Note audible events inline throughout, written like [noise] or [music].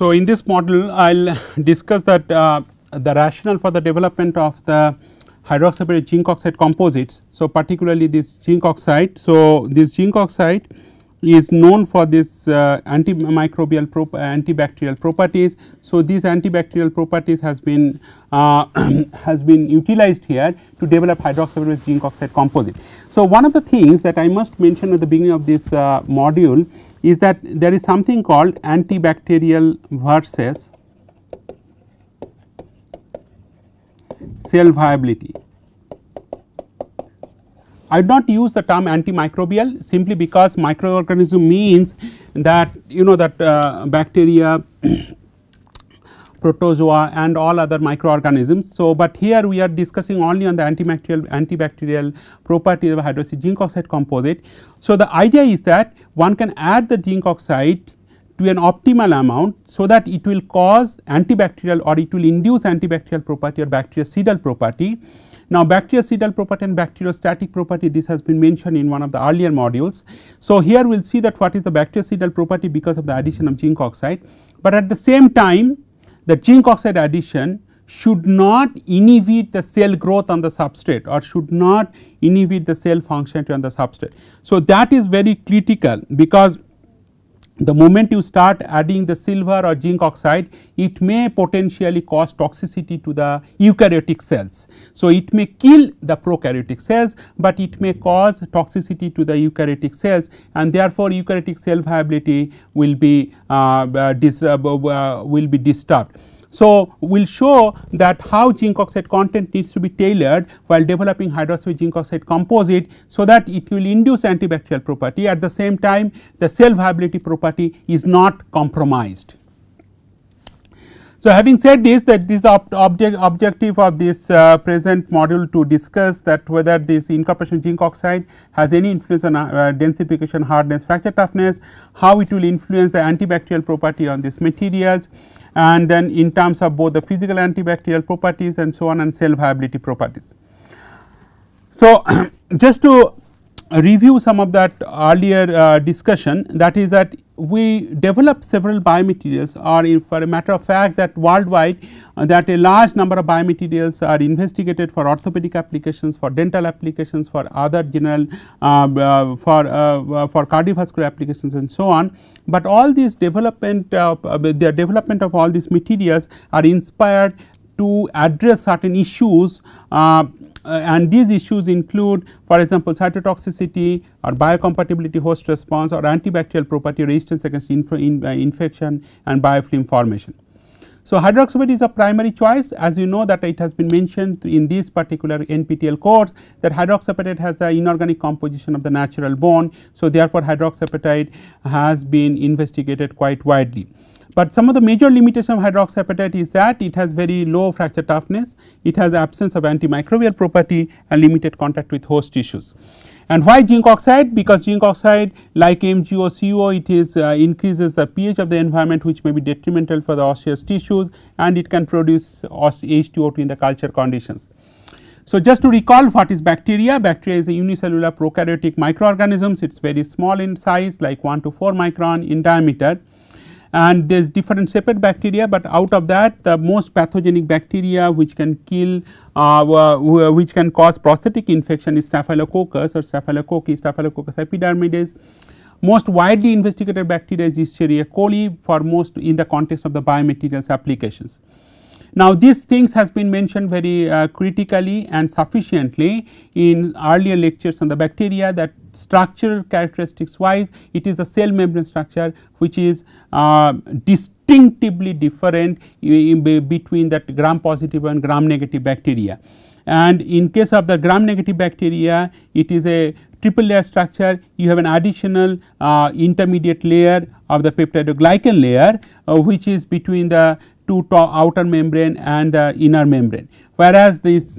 So, in this model I will discuss that uh, the rationale for the development of the hydroxylated zinc oxide composites. So, particularly this zinc oxide. So, this zinc oxide is known for this uh, antimicrobial antibacterial properties. So, these antibacterial properties has been uh, [clears throat] has been utilized here to develop hydroxylated zinc oxide composite. So, one of the things that I must mention at the beginning of this uh, module is that there is something called antibacterial versus cell viability. I do not use the term antimicrobial simply because microorganism means that you know that uh, bacteria [clears throat] protozoa and all other microorganisms. So, but here we are discussing only on the antibacterial antibacterial properties of hydroxy zinc oxide composite. So, the idea is that one can add the zinc oxide to an optimal amount so that it will cause antibacterial or it will induce antibacterial property or bactericidal property. Now, bactericidal property and bacteriostatic property this has been mentioned in one of the earlier modules. So, here we will see that what is the bactericidal property because of the addition of zinc oxide, but at the same time the zinc oxide addition should not inhibit the cell growth on the substrate or should not inhibit the cell function on the substrate. So, that is very critical because the moment you start adding the silver or zinc oxide it may potentially cause toxicity to the eukaryotic cells. So, it may kill the prokaryotic cells, but it may cause toxicity to the eukaryotic cells and therefore, eukaryotic cell viability will be uh, uh, uh, uh will be disturbed. So, we will show that how zinc oxide content needs to be tailored while developing hydroxide zinc oxide composite. So, that it will induce antibacterial property at the same time the cell viability property is not compromised. So, having said this that this is the ob object objective of this uh, present module to discuss that whether this incorporation zinc oxide has any influence on uh, densification hardness fracture toughness, how it will influence the antibacterial property on these materials and then in terms of both the physical antibacterial properties and so on and cell viability properties. So, [clears throat] just to review some of that earlier uh, discussion that is that we develop several biomaterials or for a matter of fact that worldwide uh, that a large number of biomaterials are investigated for orthopedic applications, for dental applications, for other general uh, uh for uh, for cardiovascular applications and so on. But all these development uh, the development of all these materials are inspired to address certain issues uh, and these issues include for example cytotoxicity or biocompatibility host response or antibacterial property resistance against inf in, uh, infection and biofilm formation. So, hydroxyapatite is a primary choice as you know that it has been mentioned in this particular NPTEL course that hydroxyapatite has the inorganic composition of the natural bone. So, therefore, hydroxyapatite has been investigated quite widely. But some of the major limitation of hydroxyapatite is that it has very low fracture toughness, it has absence of antimicrobial property and limited contact with host tissues. And why zinc oxide? Because zinc oxide like MgO, it is uh, increases the pH of the environment which may be detrimental for the osseous tissues and it can produce H2O2 in the culture conditions. So, just to recall what is bacteria, bacteria is a unicellular prokaryotic microorganisms, it is very small in size like 1 to 4 micron in diameter and there is different separate bacteria, but out of that the most pathogenic bacteria which can kill uh, which can cause prosthetic infection is staphylococcus or staphylococcus staphylococcus epidermidis. Most widely investigated bacteria is Escherichia coli for most in the context of the biomaterials applications. Now, these things has been mentioned very uh, critically and sufficiently in earlier lectures on the bacteria that structural characteristics wise it is the cell membrane structure which is uh, distinctively different between that gram positive and gram negative bacteria. And in case of the gram negative bacteria it is a triple layer structure you have an additional uh, intermediate layer of the peptidoglycan layer uh, which is between the two outer membrane and the inner membrane. Whereas this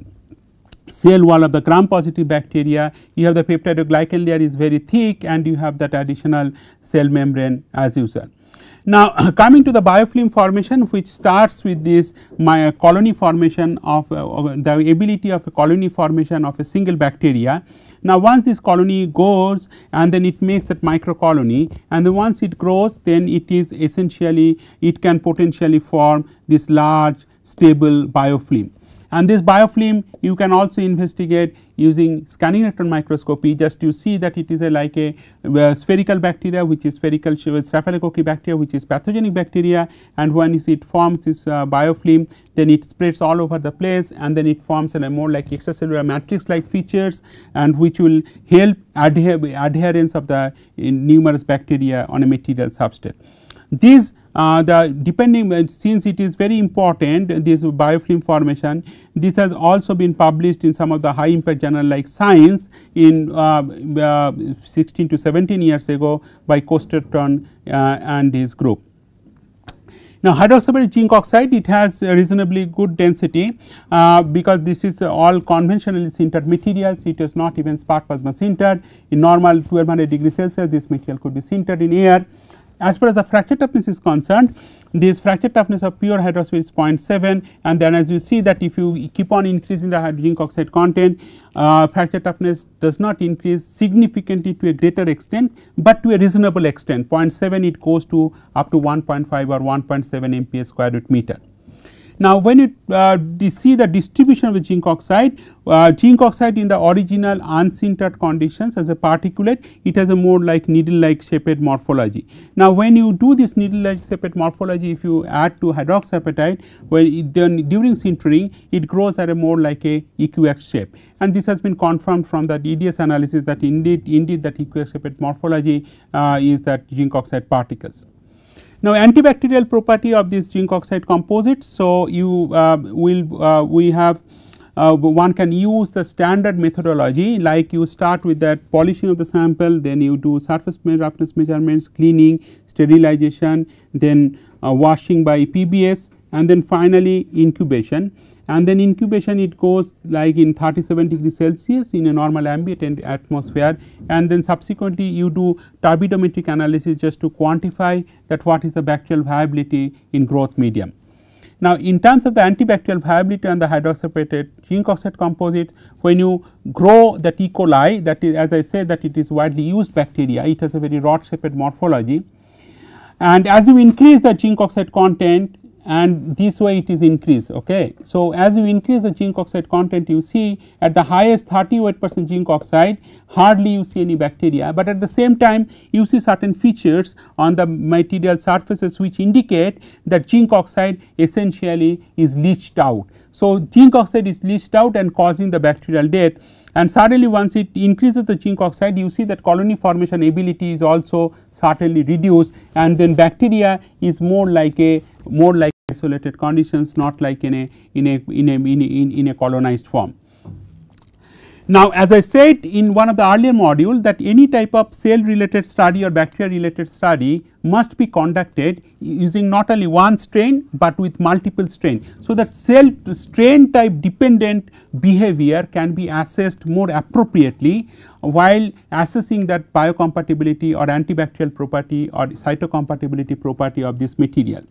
cell wall of the gram positive bacteria. You have the peptidoglycan layer is very thick and you have that additional cell membrane as usual. Now, [clears throat] coming to the biofilm formation which starts with this my colony formation of uh, the ability of a colony formation of a single bacteria. Now, once this colony goes and then it makes that micro colony and then once it grows then it is essentially it can potentially form this large stable biofilm and this biofilm you can also investigate using scanning electron microscopy just you see that it is a like a, a spherical bacteria which is spherical uh, Staphylococcus bacteria which is pathogenic bacteria and when it forms this uh, biofilm then it spreads all over the place and then it forms a more like extracellular matrix like features and which will help adhere adherence of the uh, numerous bacteria on a material substrate. These uh, the depending uh, since it is very important this biofilm formation this has also been published in some of the high impact journal like science in uh, uh 16 to 17 years ago by Costerton uh, and his group. Now, hydroxyapatite zinc oxide it has reasonably good density uh, because this is all conventionally sintered materials. It is not even spark plasma sintered. In normal 1200 degree Celsius this material could be sintered in air as far as the fracture toughness is concerned, this fracture toughness of pure hydroxide is 0.7 and then as you see that if you keep on increasing the zinc oxide content, uh, fracture toughness does not increase significantly to a greater extent, but to a reasonable extent 0.7 it goes to up to 1.5 or 1.7 MPa square root meter. Now, when you uh, see the distribution of the zinc oxide, uh, zinc oxide in the original unsintered conditions as a particulate, it has a more like needle like shaped morphology. Now, when you do this needle like shaped morphology, if you add to hydroxyapatite, it, then during sintering, it grows at a more like a equiax shape. And this has been confirmed from the EDS analysis that indeed, indeed that equiax shaped morphology uh, is that zinc oxide particles. Now, antibacterial property of this zinc oxide composite. So, you uh, will uh, we have uh, one can use the standard methodology like you start with that polishing of the sample then you do surface roughness measurements cleaning sterilization then uh, washing by PBS and then finally incubation and then incubation it goes like in 37 degree Celsius in a normal ambient atmosphere and then subsequently you do turbidometric analysis just to quantify that what is the bacterial viability in growth medium. Now, in terms of the antibacterial viability on the hydroxyapatite zinc oxide composites, when you grow that E. coli that is as I said that it is widely used bacteria, it has a very rod shaped morphology and as you increase the zinc oxide content and this way it is increased. Okay. So, as you increase the zinc oxide content you see at the highest 38 percent zinc oxide hardly you see any bacteria, but at the same time you see certain features on the material surfaces which indicate that zinc oxide essentially is leached out. So, zinc oxide is leached out and causing the bacterial death and suddenly once it increases the zinc oxide you see that colony formation ability is also certainly reduced and then bacteria is more like a more like isolated conditions not like in a in a in a in a, in a colonized form. Now, as I said in one of the earlier module that any type of cell related study or bacteria related study must be conducted using not only one strain, but with multiple strain. So, that cell strain type dependent behavior can be assessed more appropriately while assessing that biocompatibility or antibacterial property or cytocompatibility property of this material.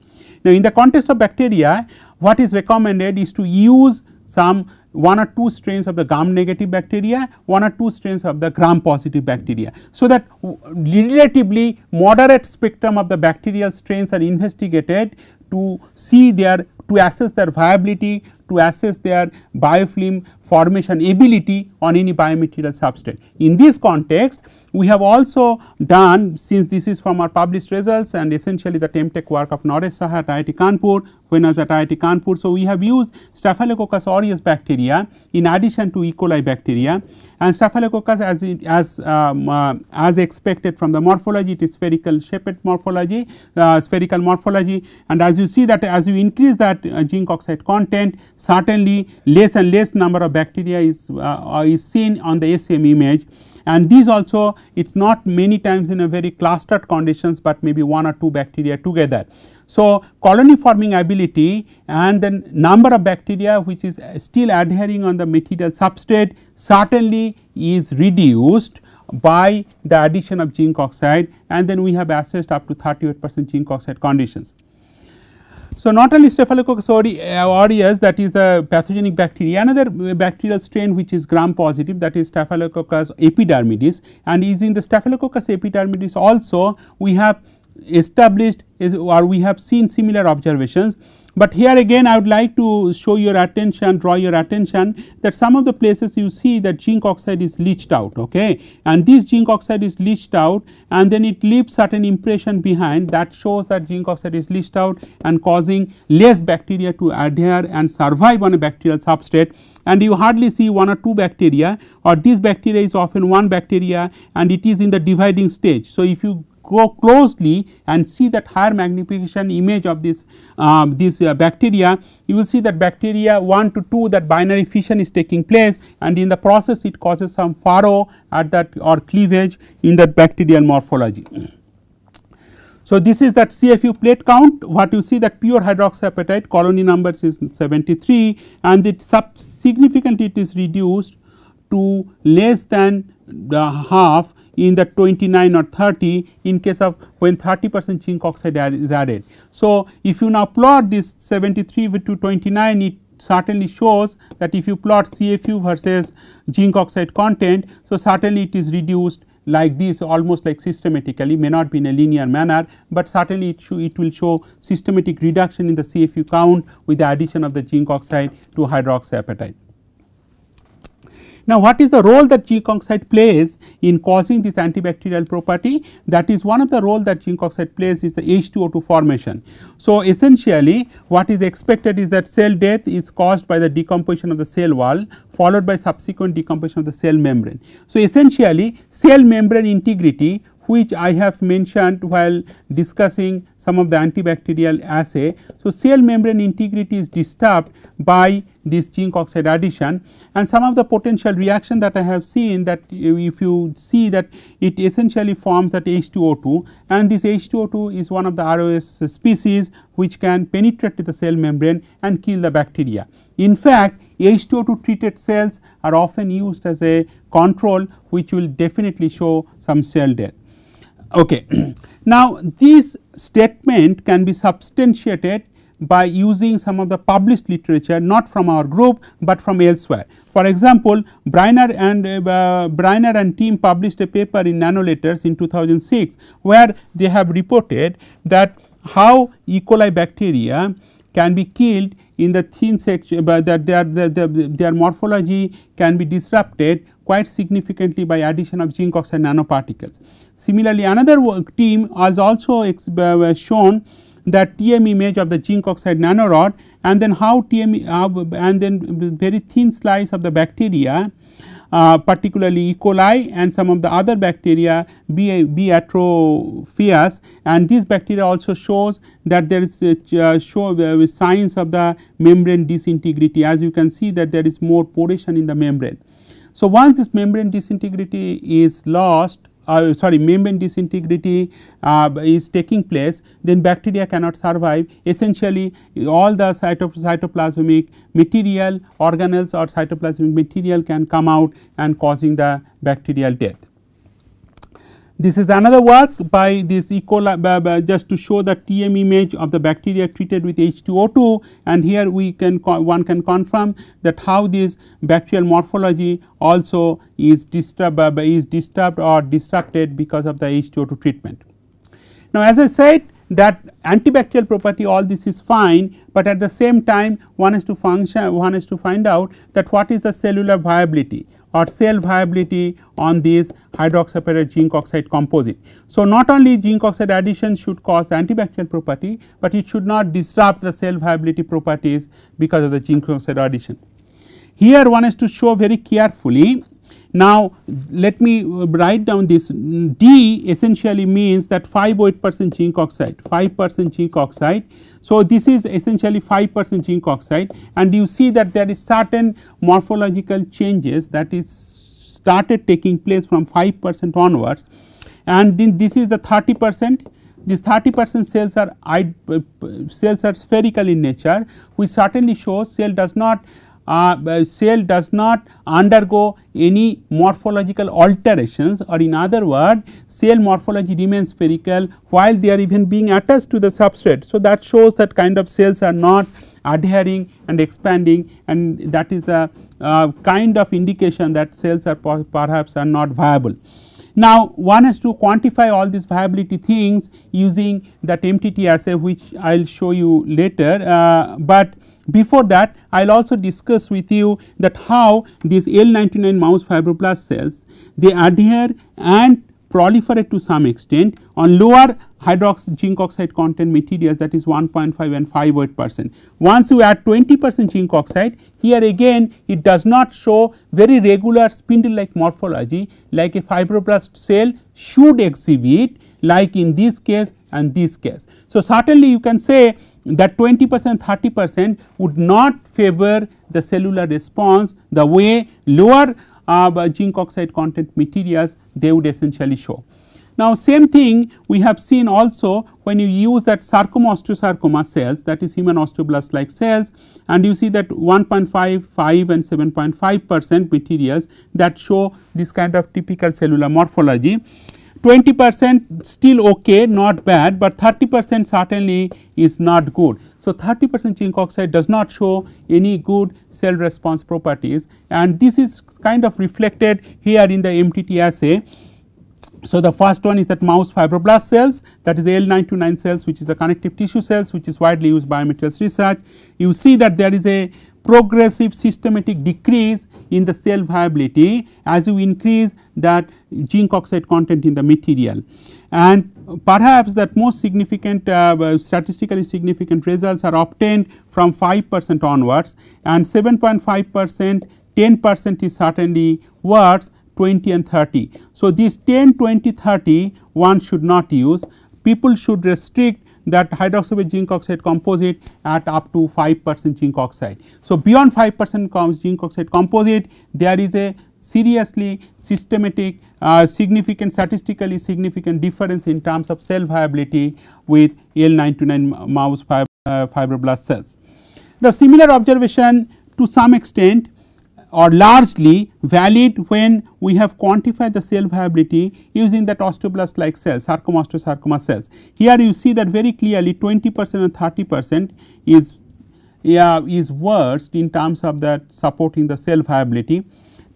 Now, in the context of bacteria what is recommended is to use some one or two strains of the gram negative bacteria, one or two strains of the gram positive bacteria. So, that relatively moderate spectrum of the bacterial strains are investigated to see their to assess their viability, to assess their biofilm formation ability on any biomaterial substrate. In this context, we have also done since this is from our published results and essentially the Temtech work of Naresh Saha at IIT Kanpur when I was at IIT Kanpur. So, we have used Staphylococcus aureus bacteria in addition to E. coli bacteria and Staphylococcus as it, as um, uh, as expected from the morphology it is spherical shaped morphology uh, spherical morphology and as you see that as you increase that uh, zinc oxide content certainly less and less number of bacteria is uh, is seen on the SEM image and these also it is not many times in a very clustered conditions, but maybe one or two bacteria together. So, colony forming ability and the number of bacteria which is still adhering on the material substrate certainly is reduced by the addition of zinc oxide and then we have assessed up to 38 percent zinc oxide conditions. So, not only Staphylococcus aureus that is the pathogenic bacteria, another bacterial strain which is gram positive that is Staphylococcus epidermidis and is in the Staphylococcus epidermidis also we have established or we have seen similar observations but here again I would like to show your attention draw your attention that some of the places you see that zinc oxide is leached out okay and this zinc oxide is leached out and then it leaves certain impression behind that shows that zinc oxide is leached out and causing less bacteria to adhere and survive on a bacterial substrate and you hardly see one or two bacteria or this bacteria is often one bacteria and it is in the dividing stage. So, if you go closely and see that higher magnification image of this um, this uh, bacteria you will see that bacteria 1 to 2 that binary fission is taking place and in the process it causes some furrow at that or cleavage in that bacterial morphology. So, this is that CFU plate count what you see that pure hydroxyapatite colony numbers is 73 and it sub significantly it is reduced to less than the half in the 29 or 30 in case of when 30 percent zinc oxide is added. So, if you now plot this 73 to 29 it certainly shows that if you plot CFU versus zinc oxide content. So, certainly it is reduced like this almost like systematically may not be in a linear manner, but certainly it, it will show systematic reduction in the CFU count with the addition of the zinc oxide to hydroxyapatite. Now, what is the role that zinc oxide plays in causing this antibacterial property? That is one of the role that zinc oxide plays is the H2O2 formation. So, essentially what is expected is that cell death is caused by the decomposition of the cell wall followed by subsequent decomposition of the cell membrane. So, essentially cell membrane integrity which I have mentioned while discussing some of the antibacterial assay. So, cell membrane integrity is disturbed by this zinc oxide addition and some of the potential reaction that I have seen that if you see that it essentially forms that H2O2 and this H2O2 is one of the ROS species which can penetrate to the cell membrane and kill the bacteria. In fact, H2O2 treated cells are often used as a control which will definitely show some cell death. Okay. [clears throat] now, this statement can be substantiated by using some of the published literature not from our group, but from elsewhere. For example, Brayner and uh, Brayner and team published a paper in Nano Letters in 2006, where they have reported that how E. coli bacteria can be killed in the thin section, but that their, their, their morphology can be disrupted quite significantly by addition of zinc oxide nanoparticles. Similarly, another team has also uh, shown that TM image of the zinc oxide nanorod and then how TM uh, and then very thin slice of the bacteria uh, particularly E. coli and some of the other bacteria B. B. atrophaeus and this bacteria also shows that there is uh, show uh, signs of the membrane disintegrity as you can see that there is more poration in the membrane. So, once this membrane disintegrity is lost uh, sorry membrane disintegrity uh, is taking place then bacteria cannot survive essentially all the cytoplasmic material organelles or cytoplasmic material can come out and causing the bacterial death. This is another work by this E. coli uh, uh, just to show the TM image of the bacteria treated with H2O2 and here we can one can confirm that how this bacterial morphology also is disturbed uh, is disturbed or disrupted because of the H2O2 treatment. Now, as I said that antibacterial property all this is fine, but at the same time one has to function one has to find out that what is the cellular viability or cell viability on this hydroxyapatite zinc oxide composite. So, not only zinc oxide addition should cause antibacterial property, but it should not disrupt the cell viability properties because of the zinc oxide addition. Here one has to show very carefully. Now, let me uh, write down this. D essentially means that 5 8 percent zinc oxide, 5 percent zinc oxide. So, this is essentially 5 percent zinc oxide. And you see that there is certain morphological changes that is started taking place from 5 percent onwards. And then this is the 30 percent. These 30 percent cells are uh, cells are spherical in nature which certainly shows cell does not uh, cell does not undergo any morphological alterations or in other word cell morphology remains spherical while they are even being attached to the substrate. So, that shows that kind of cells are not adhering and expanding and that is the uh, kind of indication that cells are perhaps are not viable. Now, one has to quantify all these viability things using that MTT assay which I will show you later, uh, but before that I will also discuss with you that how these L929 mouse fibroblast cells they adhere and proliferate to some extent on lower hydrox zinc oxide content materials that is 1.5 and 5 weight percent. Once you add 20 percent zinc oxide here again it does not show very regular spindle like morphology like a fibroblast cell should exhibit like in this case and this case. So, certainly you can say that 20 percent 30 percent would not favor the cellular response the way lower uh, zinc oxide content materials they would essentially show. Now, same thing we have seen also when you use that sarcoma osteosarcoma cells that is human osteoblast like cells and you see that 1.5, 5 and 7.5 percent materials that show this kind of typical cellular morphology. 20 percent still okay not bad, but 30 percent certainly is not good. So, 30 percent zinc oxide does not show any good cell response properties and this is kind of reflected here in the MTT assay. So, the first one is that mouse fibroblast cells that is L929 cells which is the connective tissue cells which is widely used biomaterials research. You see that there is a progressive systematic decrease in the cell viability as you increase that zinc oxide content in the material and perhaps that most significant uh, statistically significant results are obtained from 5 percent onwards and 7.5 percent 10 percent is certainly worse 20 and 30. So, this 10 20 30 one should not use people should restrict that hydroxide zinc oxide composite at up to 5 percent zinc oxide. So, beyond 5 percent zinc oxide composite there is a seriously systematic uh, significant statistically significant difference in terms of cell viability with L929 mouse uh, fibroblast cells. The similar observation to some extent or largely valid when we have quantified the cell viability using that osteoblast like cells sarcoma osteosarcoma cells. Here you see that very clearly 20 percent and 30 percent is yeah, is worst in terms of that supporting the cell viability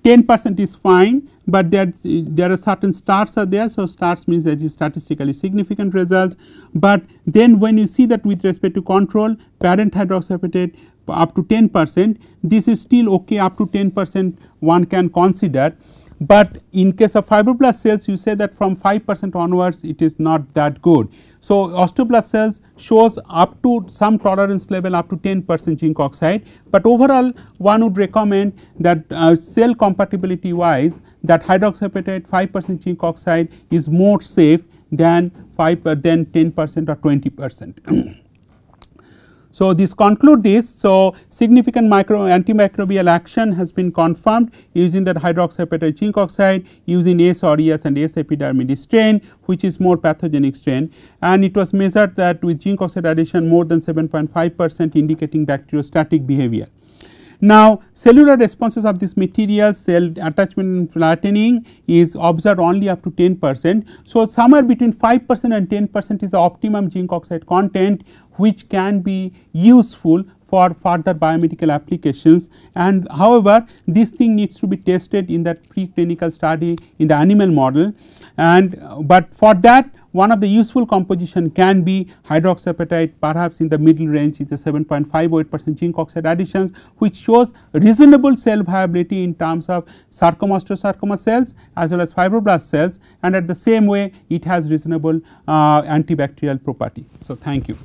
10 percent is fine, but there, there are certain stars are there. So, stars means that is statistically significant results, but then when you see that with respect to control parent hydroxyapatite up to 10 percent, this is still okay up to 10 percent one can consider but in case of fibroblast cells you say that from 5 percent onwards it is not that good. So, osteoblast cells shows up to some tolerance level up to 10 percent zinc oxide, but overall one would recommend that uh, cell compatibility wise that hydroxyapatite 5 percent zinc oxide is more safe than 5 uh, than 10 percent or 20 percent. [clears throat] So, this conclude this. So, significant micro antimicrobial action has been confirmed using that hydroxyapatite zinc oxide using S aureus and S epidermidis strain which is more pathogenic strain and it was measured that with zinc oxide addition more than 7.5 percent indicating bacteriostatic behavior. Now, cellular responses of this material cell attachment and flattening is observed only up to 10 percent. So, somewhere between 5 percent and 10 percent is the optimum zinc oxide content which can be useful for further biomedical applications and however, this thing needs to be tested in that preclinical study in the animal model and but for that one of the useful composition can be hydroxyapatite perhaps in the middle range is the 7.58 percent zinc oxide additions which shows reasonable cell viability in terms of sarcoma osteosarcoma cells as well as fibroblast cells and at the same way it has reasonable uh, antibacterial property. So, thank you.